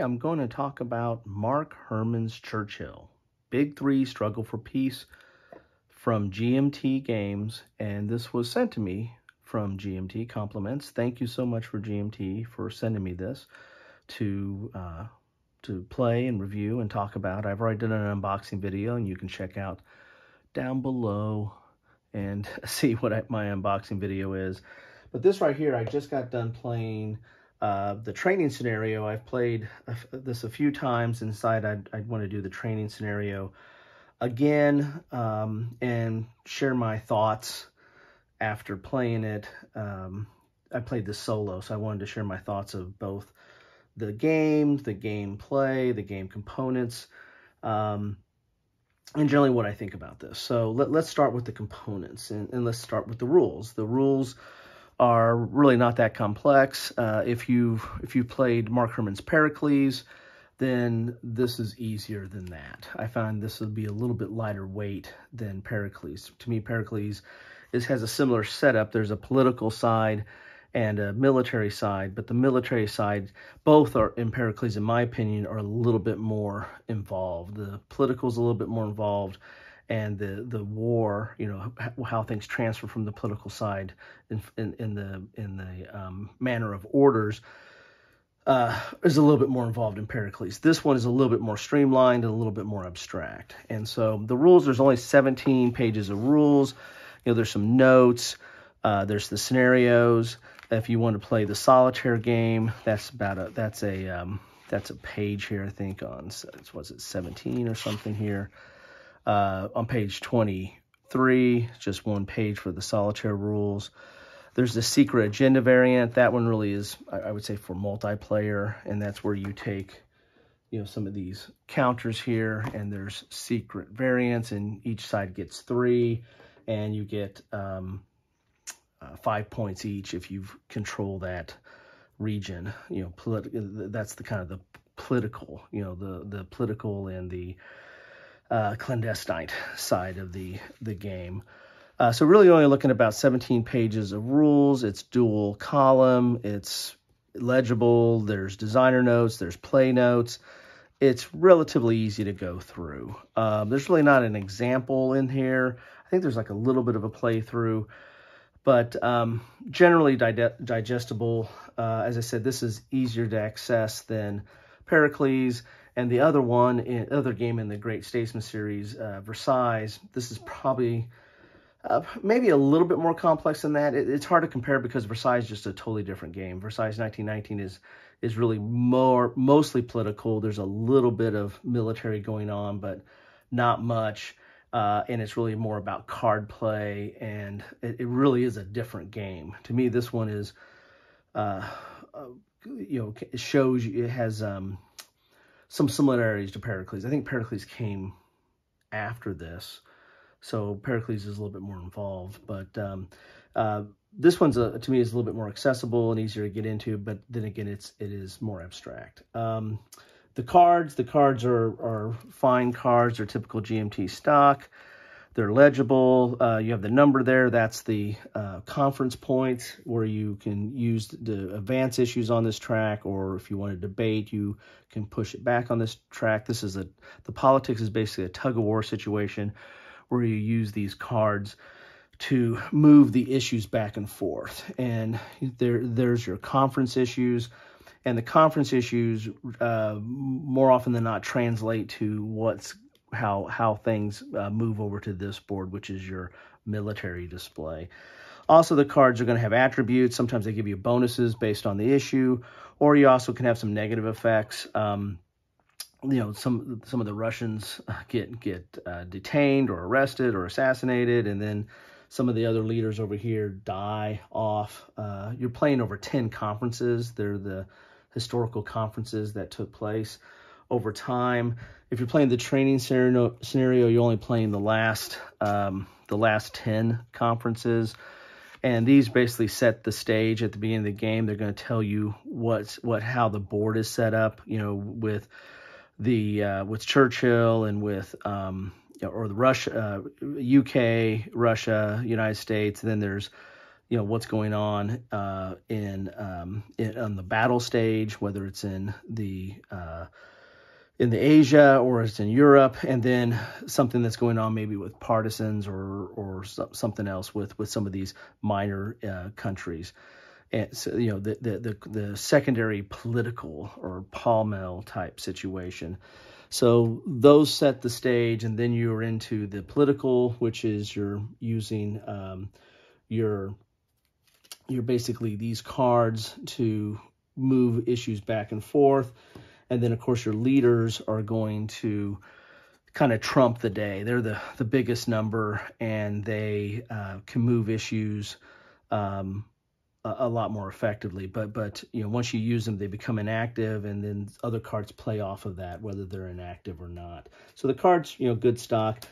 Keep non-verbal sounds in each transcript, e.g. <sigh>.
I'm going to talk about Mark Herman's Churchill. Big Three Struggle for Peace from GMT Games. And this was sent to me from GMT. Compliments. Thank you so much for GMT for sending me this to uh, to play and review and talk about. I've already done an unboxing video and you can check out down below and <laughs> see what my unboxing video is. But this right here, I just got done playing uh, the training scenario. I've played this a few times inside. I'd, I'd want to do the training scenario again um, and share my thoughts after playing it. Um, I played this solo, so I wanted to share my thoughts of both the game, the gameplay, the game components, um, and generally what I think about this. So let, us start with the components and, and, let's start with the rules. The rules are really not that complex. Uh, if you've if you played Mark Herman's Pericles, then this is easier than that. I find this would be a little bit lighter weight than Pericles. To me, Pericles is, has a similar setup. There's a political side and a military side, but the military side, both are in Pericles, in my opinion, are a little bit more involved. The political is a little bit more involved, and the the war, you know, how things transfer from the political side in in, in the in the um, manner of orders. Uh, is a little bit more involved in Pericles. This one is a little bit more streamlined and a little bit more abstract. And so the rules, there's only 17 pages of rules. You know, there's some notes. Uh, there's the scenarios. If you want to play the solitaire game, that's about a that's a um, that's a page here, I think on was it 17 or something here. Uh, on page 23, just one page for the solitaire rules. There's the secret agenda variant. That one really is, I would say, for multiplayer, and that's where you take, you know, some of these counters here, and there's secret variants, and each side gets three, and you get um, uh, five points each if you control that region. You know, that's the kind of the political, you know, the the political and the uh, clandestine side of the the game. Uh, so really only looking at about 17 pages of rules. It's dual column. It's legible. There's designer notes. There's play notes. It's relatively easy to go through. Um, there's really not an example in here. I think there's like a little bit of a playthrough but um, generally digestible. Uh, as I said, this is easier to access than Pericles. And the other one, in, other game in the Great Statesman series, uh, Versailles, this is probably uh, maybe a little bit more complex than that. It, it's hard to compare because Versailles is just a totally different game. Versailles 1919 is is really more mostly political. There's a little bit of military going on, but not much uh, and it's really more about card play, and it, it, really is a different game. To me, this one is, uh, uh, you know, it shows it has um, some similarities to Pericles. I think Pericles came after this, so Pericles is a little bit more involved, but um, uh, this one's a, to me is a little bit more accessible and easier to get into, but then again, it's it is more abstract. Um, the cards, the cards are, are fine cards. They're typical GMT stock. They're legible. Uh, you have the number there. That's the uh, conference point where you can use the advance issues on this track, or if you want to debate, you can push it back on this track. This is a the politics is basically a tug of war situation where you use these cards to move the issues back and forth. And there there's your conference issues and the conference issues uh, more often than not translate to what's how how things uh, move over to this board, which is your military display. Also, the cards are going to have attributes. Sometimes they give you bonuses based on the issue, or you also can have some negative effects. Um, you know, some some of the Russians get get uh, detained or arrested or assassinated, and then some of the other leaders over here die off. Uh, you're playing over 10 conferences. They're the historical conferences that took place over time. If you're playing the training scenario, you're only playing the last um, the last 10 conferences. And these basically set the stage at the beginning of the game. They're going to tell you what's what how the board is set up, you know, with the uh, with Churchill and with um, or the Russia, uh, UK, Russia, United States. And then there's you know what's going on uh, in, um, in, on the battle stage, whether it's in the uh, in the Asia or it's in Europe, and then something that's going on maybe with partisans or or something else with with some of these minor uh, countries. And so, you know the, the the the secondary political or Pol-Mil type situation. So those set the stage, and then you're into the political, which is you're using um, your you're basically these cards to move issues back and forth. And then, of course, your leaders are going to kind of trump the day. They're the, the biggest number, and they uh, can move issues um, a, lot more effectively. But, but you know, once you use them, they become inactive, and then other cards play off of that, whether they're inactive or not. So the cards, you know, good stock.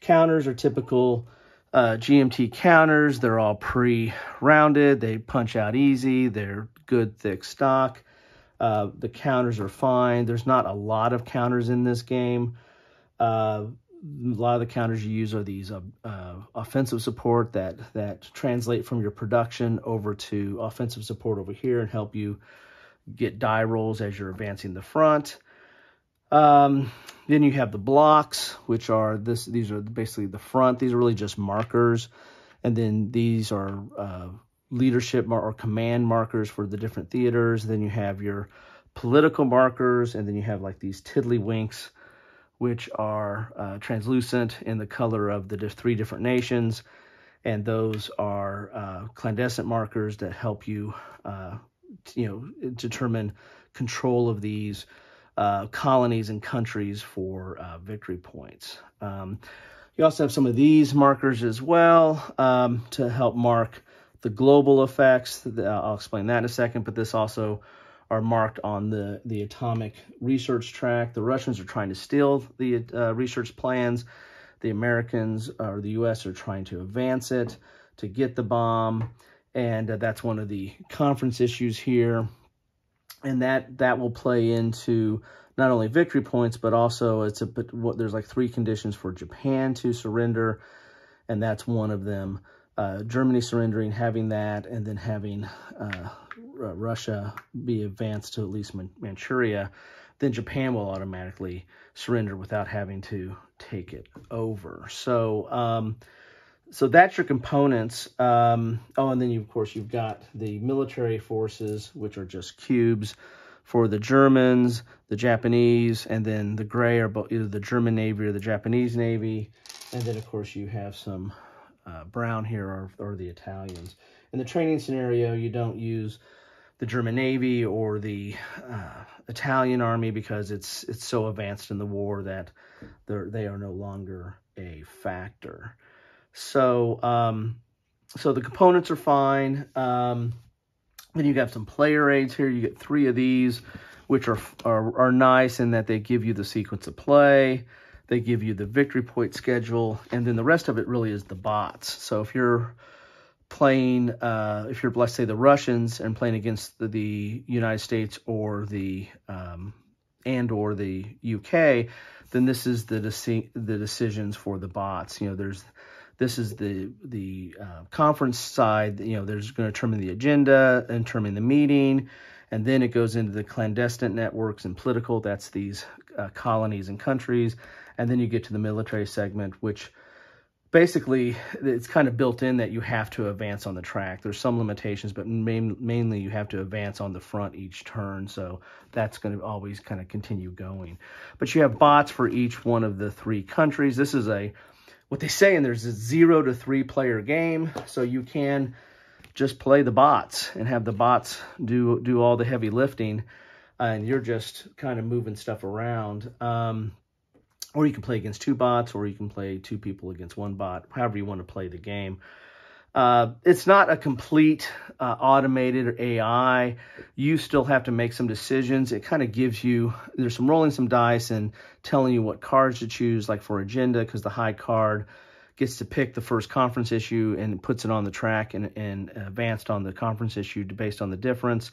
Counters are typical uh, GMT counters. They're all pre-rounded. They punch out easy. They're good, thick stock. Uh, the counters are fine. There's not a lot of counters in this game. Uh, a lot of the counters you use are these uh, uh, offensive support that that translate from your production over to offensive support over here and help you get die rolls as you're advancing the front. Um, then you have the blocks, which are this. These are basically the front. These are really just markers, and then these are uh, leadership or command markers for the different theaters. Then you have your political markers, and then you have like these tiddlywinks, which are uh, translucent in the color of the three different nations. And those are uh, clandestine markers that help you, uh, you know, determine control of these uh, colonies and countries for uh, victory points. Um, you also have some of these markers as well um, to help mark the global effects. I'll explain that in a second, but this also are marked on the, the atomic research track. The Russians are trying to steal the uh, research plans. The Americans or the U.S. are trying to advance it to get the bomb. And uh, that's one of the conference issues here and that that will play into not only victory points, but also it's a but what there's like three conditions for Japan to surrender, and that's one of them. Uh, Germany surrendering, having that, and then having uh, Russia be advanced to at least Man Manchuria, then Japan will automatically surrender without having to take it over. So um, so that's your components. Um, oh, and then you, of course you've got the military forces, which are just cubes for the Germans, the Japanese, and then the gray are both either the German Navy or the Japanese Navy. And then, of course, you have some uh, brown here or, or the Italians. In the training scenario, you don't use the German Navy or the uh, Italian Army because it's it's so advanced in the war that they are no longer a factor. So, um, so the components are fine. Um, then you got some player aids here. You get three of these, which are, are, are nice in that they give you the sequence of play. They give you the victory point schedule. And then the rest of it really is the bots. So if you're playing, uh, if you're, let's say, the Russians and playing against the, the United States or the, um, and or the UK, then this is the, deci the decisions for the bots. You know, there's this is the the uh, conference side. You know, there's going to determine the agenda and determine the meeting, and then it goes into the clandestine networks and political. That's these uh, colonies and countries, and then you get to the military segment, which basically it's kind of built in that you have to advance on the track. There's some limitations, but main, mainly you have to advance on the front each turn. So that's going to always kind of continue going. But you have bots for each one of the three countries. This is a what they say, and there's a zero to three player game, so you can just play the bots and have the bots do do all the heavy lifting, and you're just kind of moving stuff around. Um, or you can play against two bots, or you can play two people against one bot, however you want to play the game. Uh, it's not a complete uh, automated AI. You still have to make some decisions. It kind of gives you, there's some rolling some dice and telling you what cards to choose, like for agenda, because the high card gets to pick the first conference issue and puts it on the track and, and advanced on the conference issue based on the difference.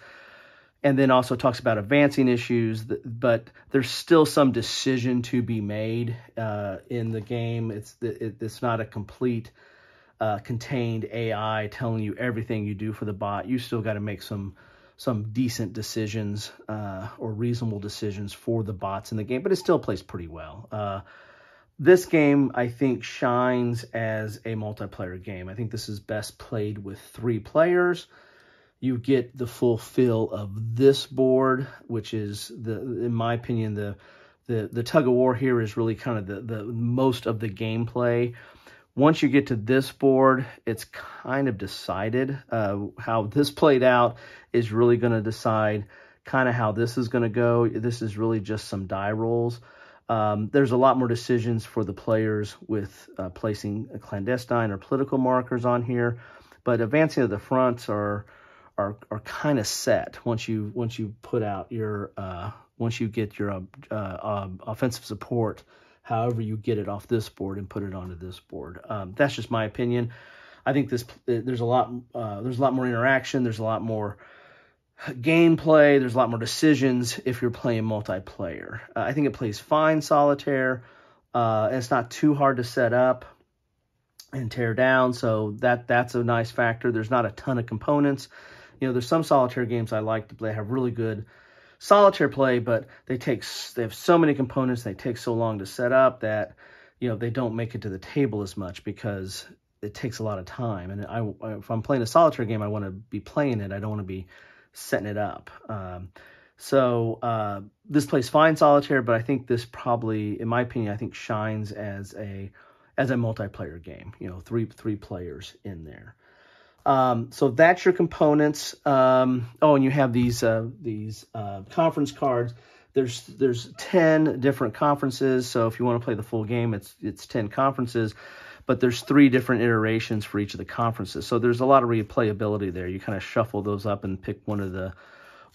And then also talks about advancing issues, but there's still some decision to be made uh, in the game. It's it, it's not a complete uh, contained AI telling you everything you do for the bot. You still got to make some some decent decisions uh, or reasonable decisions for the bots in the game, but it still plays pretty well. Uh, this game, I think, shines as a multiplayer game. I think this is best played with three players. You get the full feel of this board, which is the, in my opinion, the the the tug of war here is really kind of the the most of the gameplay. Once you get to this board, it's kind of decided. Uh, how this played out is really going to decide kind of how this is going to go. This is really just some die rolls. Um, there's a lot more decisions for the players with uh, placing clandestine or political markers on here, but advancing to the fronts are are are kind of set once you once you put out your uh, once you get your uh, uh offensive support however you get it off this board and put it onto this board. Um, that's just my opinion. I think this there's a lot uh, there's a lot more interaction. There's a lot more gameplay. There's a lot more decisions if you're playing multiplayer. Uh, I think it plays fine solitaire. Uh, it's not too hard to set up and tear down, so that that's a nice factor. There's not a ton of components. You know, there's some solitaire games I like to play have really good solitaire play, but they take they have so many components, they take so long to set up that you know they don't make it to the table as much because it takes a lot of time. And I, if I'm playing a solitaire game, I want to be playing it. I don't want to be setting it up. Um, so uh, this plays fine solitaire, but I think this probably, in my opinion, I think shines as a as a multiplayer game. You know, three three players in there. Um, so that's your components. Um, oh, and you have these uh, these uh, conference cards. There's there's 10 different conferences. So if you want to play the full game, it's it's 10 conferences. But there's three different iterations for each of the conferences. So there's a lot of replayability there. You kind of shuffle those up and pick one of the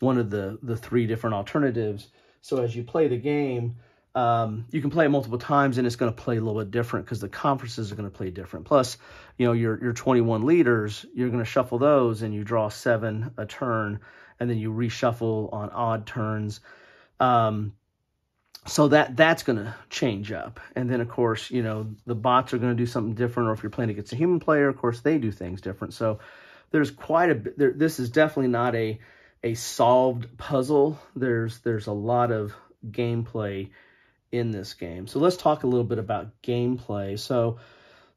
one of the the three different alternatives. So as you play the game, um, you can play it multiple times and it's going to play a little bit different because the conferences are going to play different. Plus, you know, your, your 21 leaders, you're going to shuffle those and you draw seven a turn and then you reshuffle on odd turns. Um, so that that's going to change up. And then, of course, you know, the bots are going to do something different. Or if you're playing against a human player, of course, they do things different. So there's quite a bit. There, this is definitely not a a solved puzzle. There's there's a lot of gameplay in this game. So let's talk a little bit about gameplay. So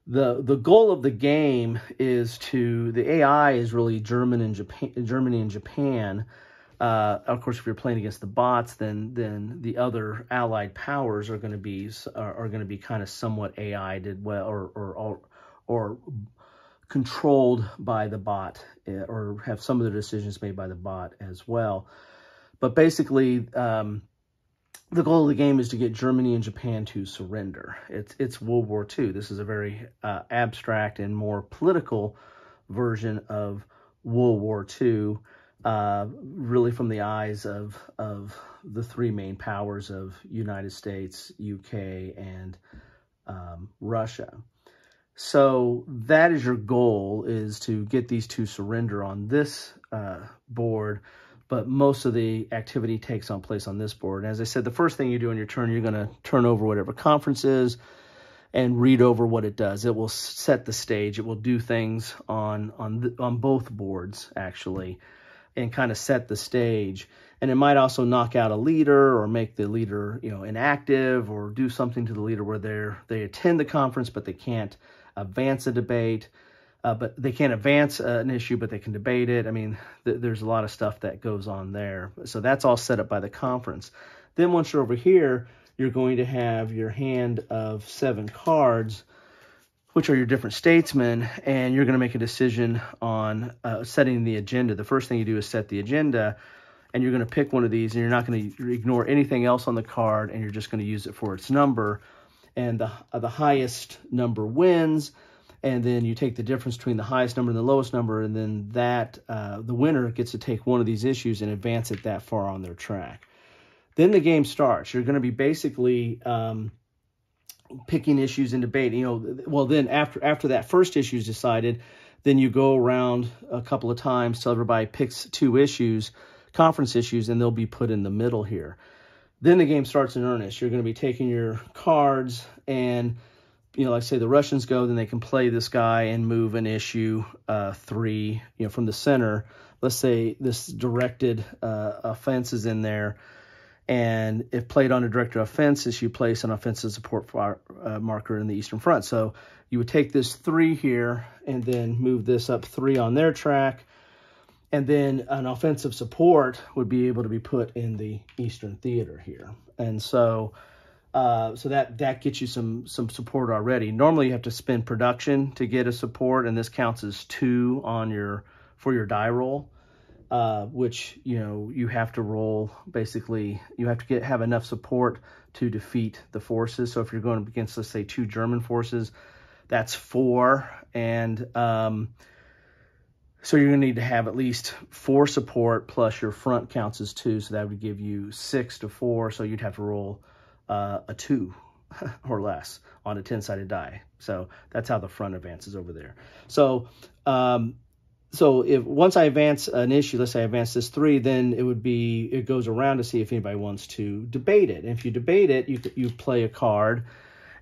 the the goal of the game is to the AI is really German and Japan, Germany and Japan. Uh, of course, if you're playing against the bots, then then the other allied powers are going to be are, are going to be kind of somewhat AI did well or or or, or controlled by the bot eh, or have some of the decisions made by the bot as well. But basically, um, the goal of the game is to get Germany and Japan to surrender. It's it's World War II. This is a very uh, abstract and more political version of World War II, uh, really from the eyes of of the three main powers of United States, UK, and um, Russia. So that is your goal: is to get these to surrender on this uh, board but most of the activity takes on place on this board. And as I said, the first thing you do on your turn, you're going to turn over whatever conference is and read over what it does. It will set the stage. It will do things on on the, on both boards actually, and kind of set the stage. And it might also knock out a leader or make the leader you know inactive or do something to the leader where they they attend the conference but they can't advance a debate uh, but they can't advance uh, an issue, but they can debate it. I mean, th there's a lot of stuff that goes on there. So that's all set up by the conference. Then once you're over here, you're going to have your hand of seven cards, which are your different statesmen, and you're going to make a decision on uh, setting the agenda. The first thing you do is set the agenda, and you're going to pick one of these, and you're not going to ignore anything else on the card, and you're just going to use it for its number. And the, uh, the highest number wins and then you take the difference between the highest number and the lowest number, and then that uh, the winner gets to take one of these issues and advance it that far on their track. Then the game starts. You're going to be basically um, picking issues and debating. You know, well then after after that first issue is decided, then you go around a couple of times till everybody picks two issues, conference issues, and they'll be put in the middle here. Then the game starts in earnest. You're going to be taking your cards and you know, like say the Russians go, then they can play this guy and move an issue uh, three, you know, from the center. Let's say this directed uh, offense is in there, and if played on a directed offense, issue place an offensive support far, uh, marker in the eastern front. So you would take this three here and then move this up three on their track, and then an offensive support would be able to be put in the eastern theater here. And so uh, so that that gets you some some support already. Normally you have to spend production to get a support, and this counts as two on your for your die roll, uh, which you know you have to roll basically. You have to get have enough support to defeat the forces. So if you're going against let's say two German forces, that's four, and um, so you're going to need to have at least four support plus your front counts as two. So that would give you six to four. So you'd have to roll uh, a two <laughs> or less on a 10-sided die. So that's how the front advances over there. So um, so if once I advance an issue, let's say I advance this three, then it would be, it goes around to see if anybody wants to debate it. And if you debate it, you, you play a card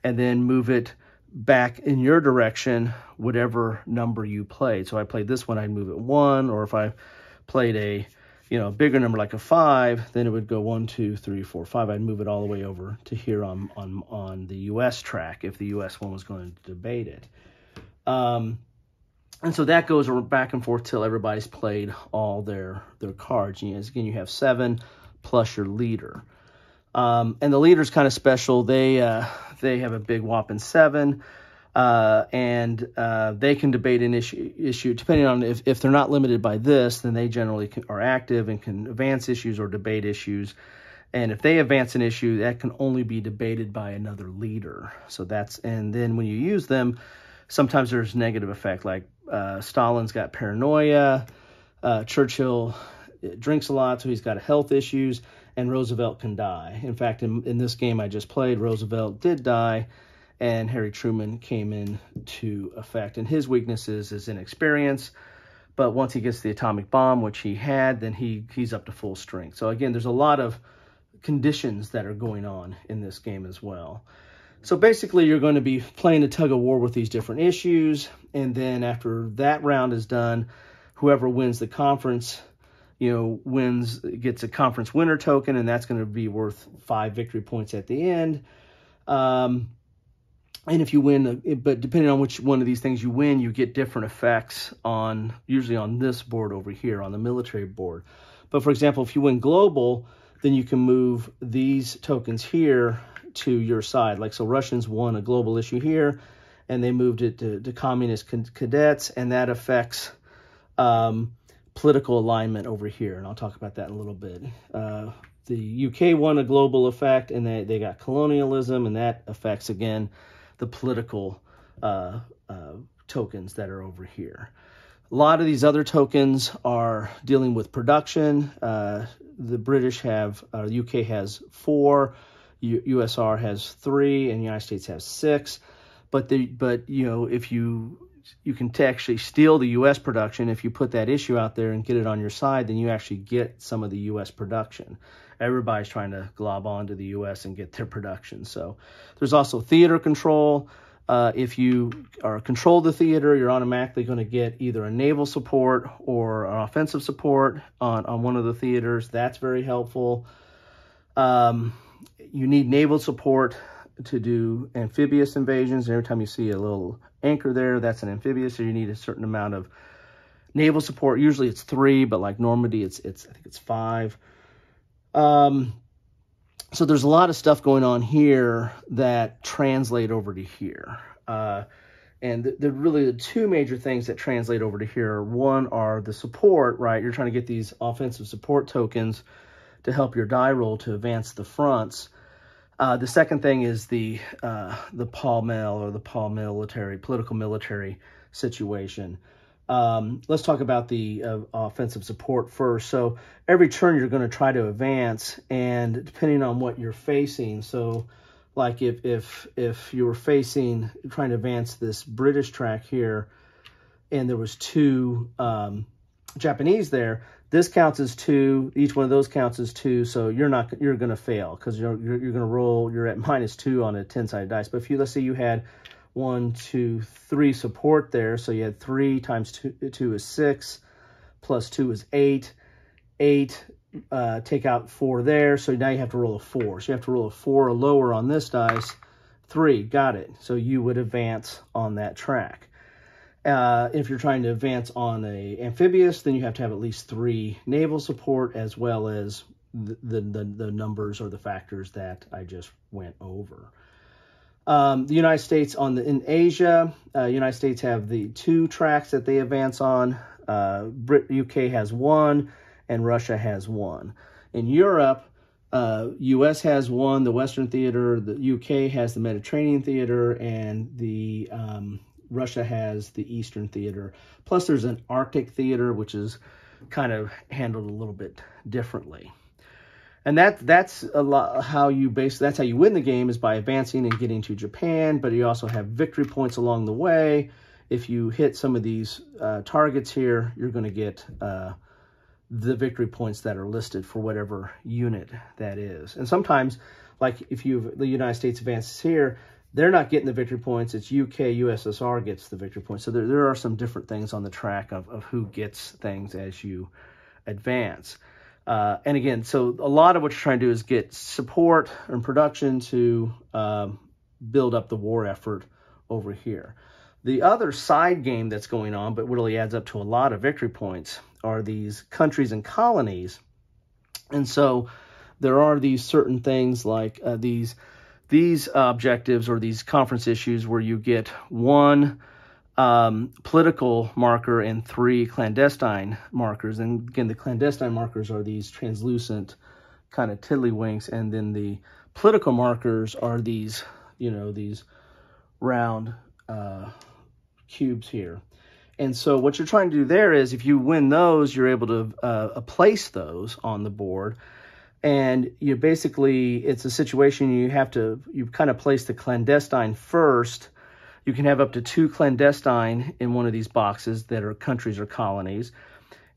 and then move it back in your direction, whatever number you played. So I played this one, I'd move it one, or if I played a you know, a bigger number like a five, then it would go one, two, three, four, five. I'd move it all the way over to here on on on the U.S. track if the U.S. one was going to debate it. Um, and so that goes back and forth till everybody's played all their their cards. And again, you have seven plus your leader. Um, and the leader's kind of special. They uh, they have a big whopping seven. Uh, and uh, they can debate an issue, issue depending on if, if they're not limited by this, then they generally can, are active and can advance issues or debate issues. And if they advance an issue, that can only be debated by another leader. So that's, and then when you use them, sometimes there's negative effect, like uh, Stalin's got paranoia, uh, Churchill drinks a lot, so he's got health issues, and Roosevelt can die. In fact, in, in this game I just played, Roosevelt did die, and Harry Truman came into effect. And his weaknesses is inexperience, but once he gets the atomic bomb, which he had, then he he's up to full strength. So again, there's a lot of conditions that are going on in this game as well. So basically, you're going to be playing a tug of war with these different issues, and then after that round is done, whoever wins the conference, you know, wins gets a conference winner token, and that's going to be worth five victory points at the end. Um, and if you win, but depending on which one of these things you win, you get different effects on, usually on this board over here, on the military board. But for example, if you win global, then you can move these tokens here to your side. Like, so Russians won a global issue here, and they moved it to, to communist cadres, and that affects um, political alignment over here. And I'll talk about that in a little bit. Uh, the UK won a global effect, and they, they got colonialism, and that affects, again, the political uh, uh, tokens that are over here. A lot of these other tokens are dealing with production. Uh, the British have, uh, UK has four, U USR has three, and the United States has six. But the but you know if you you can actually steal the U.S. production if you put that issue out there and get it on your side, then you actually get some of the U.S. production everybody's trying to glob onto the U.S. and get their production. So there's also theater control. Uh, if you are control the theater, you're automatically going to get either a naval support or an offensive support on, on one of the theaters. That's very helpful. Um, you need naval support to do amphibious invasions. Every time you see a little anchor there, that's an amphibious, so you need a certain amount of naval support. Usually it's three, but like Normandy, it's it's I think it's five. Um, so there's a lot of stuff going on here that translate over to here. Uh, and the, the, really the two major things that translate over to here, one are the support, right? You're trying to get these offensive support tokens to help your die roll to advance the fronts. Uh, the second thing is the uh, the Pol-Mil or the Pall military, political military situation. Um, let's talk about the uh, offensive support first. So every turn you're going to try to advance, and depending on what you're facing, so like if if if you were facing trying to advance this British track here, and there was two um, Japanese there, this counts as two. Each one of those counts as two. So you're not you're going to fail because you're, you're you're going to roll. You're at minus two on a ten sided dice. But if you let's say you had one, two, three support there. So you had three times two, two is six, plus two is eight. Eight, uh, take out four there. So now you have to roll a four. So you have to roll a four or lower on this dice. Three, got it. So you would advance on that track. Uh, if you're trying to advance on a amphibious, then you have to have at least three naval support as well as the, the, the, the numbers or the factors that I just went over. Um, the United States on the in Asia, uh, United States have the two tracks that they advance on. Uh, Brit UK has one, and Russia has one. In Europe, uh, U.S. has one, the Western Theater, the UK has the Mediterranean Theater, and the um, Russia has the Eastern Theater. Plus, there's an Arctic Theater, which is kind of handled a little bit differently and that that's a lot how you base that's how you win the game is by advancing and getting to Japan but you also have victory points along the way. If you hit some of these uh, targets here you're going to get uh, the victory points that are listed for whatever unit that is. And sometimes like if you the United States advances here they're not getting the victory points. It's UK USSR gets the victory points. So there, there are some different things on the track of, of who gets things as you advance uh, and again, so a lot of what you're trying to do is get support and production to um, build up the war effort over here. The other side game that's going on, but really adds up to a lot of victory points, are these countries and colonies. And so there are these certain things like uh, these these objectives or these conference issues where you get one um, political marker and three clandestine markers. And again, the clandestine markers are these translucent kind of tiddlywinks, and then the political markers are these, you know, these round uh, cubes here. And so what you're trying to do there is if you win those, you're able to uh, place those on the board. And you basically, it's a situation you have to, you kind of place the clandestine first you can have up to two clandestine in one of these boxes that are countries or colonies.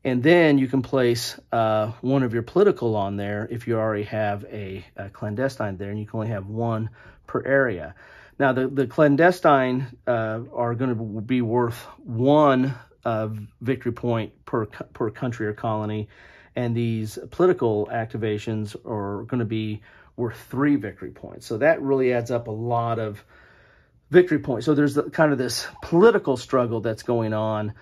And then you can place uh, one of your political on there if you already have a, a, clandestine there, and you can only have one per area. Now, the, the clandestine uh, are going to be worth one uh, victory point per, per country or colony, and these political activations are going to be worth three victory points. So that really adds up a lot of victory point. So there's kind of this political struggle that's going on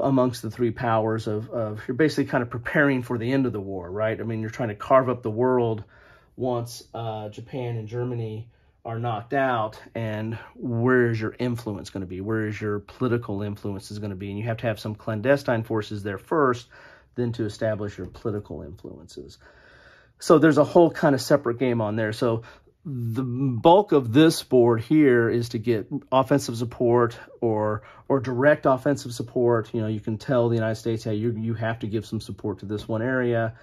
amongst the three powers of, of you're basically kind of preparing for the end of the war, right? I mean, you're trying to carve up the world once uh, Japan and Germany are knocked out and where is your influence going to be? Where is your political influence is going to be? And you have to have some clandestine forces there first, then to establish your political influences. So there's a whole kind of separate game on there. So the bulk of this board here is to get offensive support or or direct offensive support. You know, you can tell the United States, hey, you you have to give some support to this one area,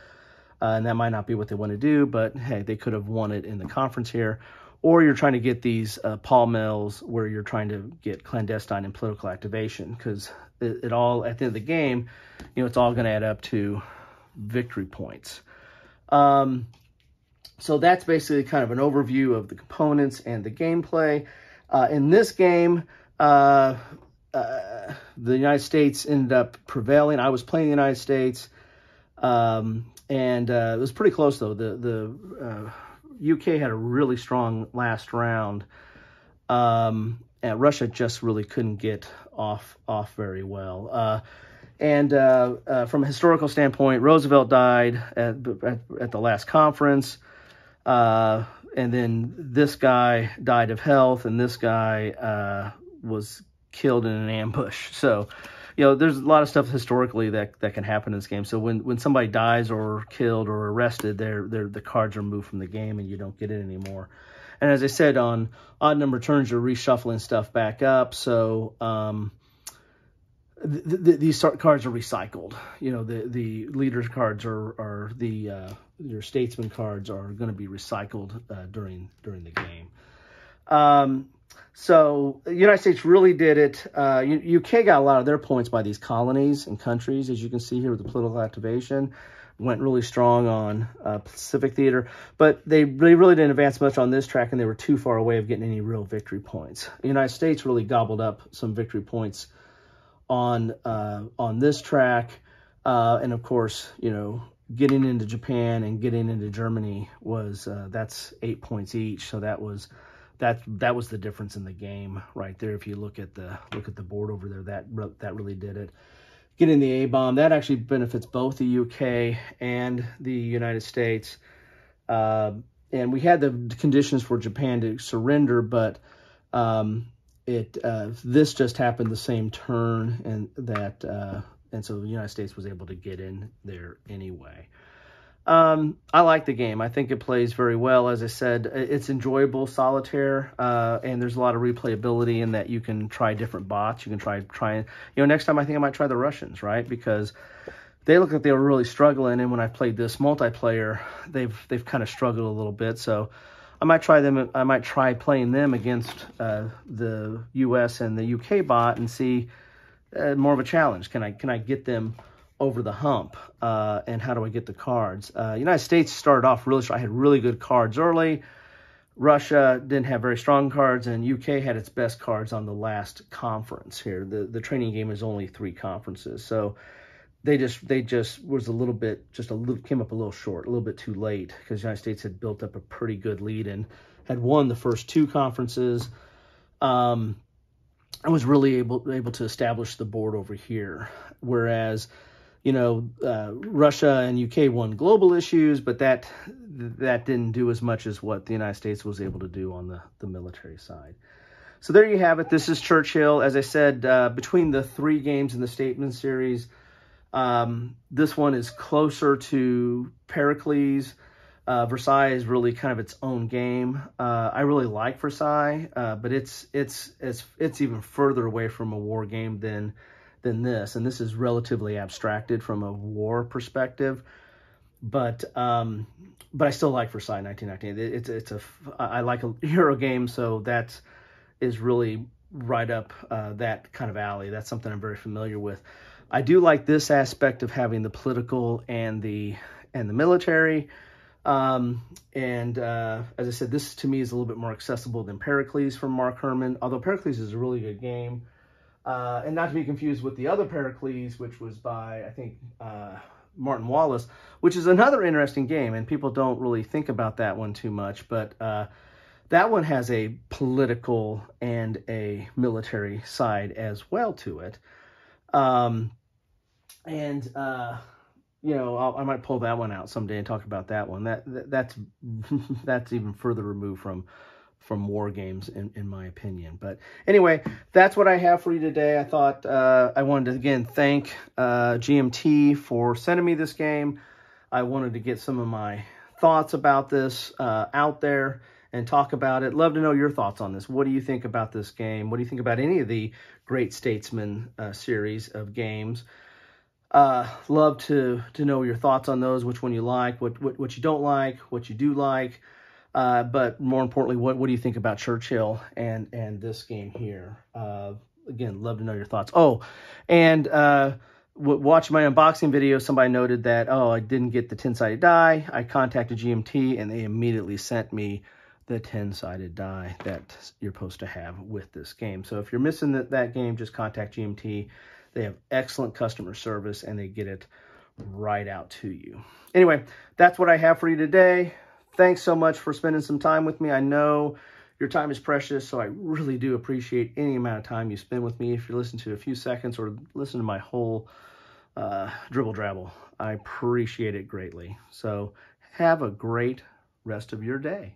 uh, and that might not be what they want to do, but hey, they could have won it in the conference here. Or you're trying to get these uh, Pol-Mils where you're trying to get clandestine and political activation because it, it all at the end of the game, you know, it's all going to add up to victory points. Um, so that's basically kind of an overview of the components and the gameplay. Uh, in this game, uh, uh, the United States ended up prevailing. I was playing the United States, um, and uh, it was pretty close though. The the UK uh, had a really strong last round, um, and Russia just really couldn't get off off very well. Uh, and from a historical standpoint, Roosevelt died at, at, at the last conference. Uh, and then this guy died of health, and this guy uh, was killed in an ambush. <laughs> So, you know, there's a lot of stuff historically that that can happen in this game. So when when somebody dies or killed or arrested, they're, they're, the cards are moved from the game, and you don't get it anymore. And as I said, on odd number turns, you're reshuffling stuff back up. So um, the, the, these cards are recycled. You know, the the leaders cards are are the uh, your statesman cards are going to be recycled uh, during during the game. Um, so the United States really did it. Uh, UK got a lot of their points by these colonies and countries, as you can see here with the political activation. went really strong on uh, Pacific Theater, but they, they really didn't advance much on this track, and they were too far away of getting any real victory points. The United States really gobbled up some victory points on uh, on this track, uh, and of course, you know, getting into Japan and getting into Germany was uh, that's eight points each, so that was that that was the difference in the game right there. If you look at the look at the board over there, that that really did it getting the A-bomb. That actually benefits both the UK and the United States. Uh, and we had the conditions for Japan to surrender, but um, it uh, this just happened the same turn, and that uh, and so the United States was able to get in there anyway. Um, I like the game. I think it plays very well. As I said, it's enjoyable solitaire, uh, and there's a lot of replayability in that you can try different bots. You can try trying. You know, next time I think I might try the Russians, right? Because they look like they were really struggling, and when I played this multiplayer, they've they've kind of struggled a little bit. So I might try them. I might try playing them against uh, the U.S. and the U.K. bot and see uh, more of a challenge. Can I can I get them? over the hump uh, and how do I get the cards. Uh, United States started off really. I had really good cards early. Russia didn't have very strong cards, and UK had its best cards on the last conference here. The the training game is only three conferences, so they just they just was a little bit just a little came up a little short, a little bit too late because the United States had built up a pretty good lead and had won the first two conferences. Um, I was really able able to establish the board over here, whereas you know, uh, Russia and UK won global issues, but that that didn't do as much as what the United States was able to do on the, the military side. So there you have it. This is Churchill. As I said, uh, between the three games in the Statesman series, um, this one is closer to Pericles. Uh, Versailles is really kind of its own game. Uh, I really like Versailles, uh, but it's it's it's it's even further away from a war game than than this, and this is relatively abstracted from a war perspective. But um, but I still like Versailles 1919. It's it's a I like a Euro game, so that is really right up uh, that kind of alley. That's something I'm very familiar with. I do like this aspect of having the political and the and the military. Um, and uh, as I said, this to me is a little bit more accessible than Pericles from Mark Herman, although Pericles is a really good game. Uh, and not to be confused with the other Pericles, which was by, I think, uh, Martin Wallace, which is another interesting game, and people don't really think about that one too much, but uh, that one has a political and a military side as well to it. Um, and, uh, you know, I'll, i might pull that one out someday and talk about that one. That, that That's <laughs> that's even further removed from from war games, in, in my opinion. But anyway, that's what I have for you today. I thought uh, I wanted to, again, thank uh, GMT for sending me this game. I wanted to get some of my thoughts about this uh, out there and talk about it. Love to know your thoughts on this. What do you think about this game? What do you think about any of the Great Statesman uh, series of games? Uh, love to to know your thoughts on those. Which one you like, what what, what you don't like, what you do like. Uh, but more importantly, what, what do you think about Churchill and, and this game here? Uh, again, love to know your thoughts. Oh, and uh, watch my unboxing video, somebody noted that, oh, I didn't get the 10-sided die. I contacted GMT, and they immediately sent me the 10-sided die that you're supposed to have with this game. So if you're missing that, that game, just contact GMT. They have excellent customer service, and they get it right out to you. Anyway, that's what I have for you today thanks so much for spending some time with me. I know your time is precious, so I really do appreciate any amount of time you spend with me. If you listen to a few seconds or listen to my whole uh, dribble drabble, I appreciate it greatly. So have a great rest of your day.